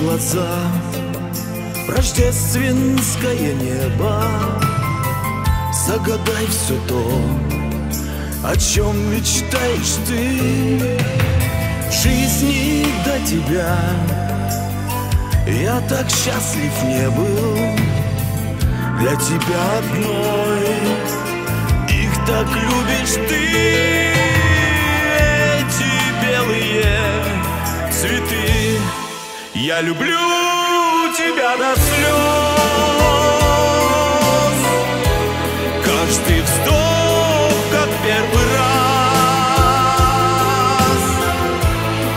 глаза. В Рождественское небо. Загадай все то, о чем мечтаешь ты. В жизни до тебя. Я так счастлив не был. Для тебя одной. Их так любишь ты Я люблю тебя до слез. Каждый вздох, как первый раз.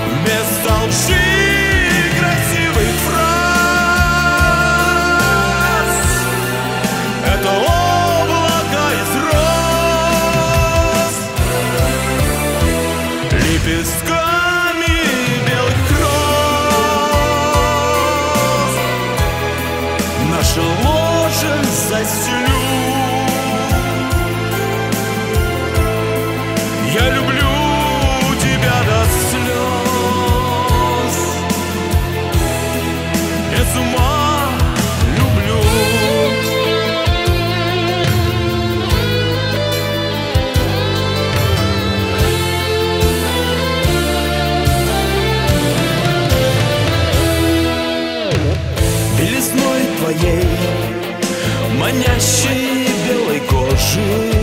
Вместо лжи Наше ложе застелю Я люблю Манящей белой кожи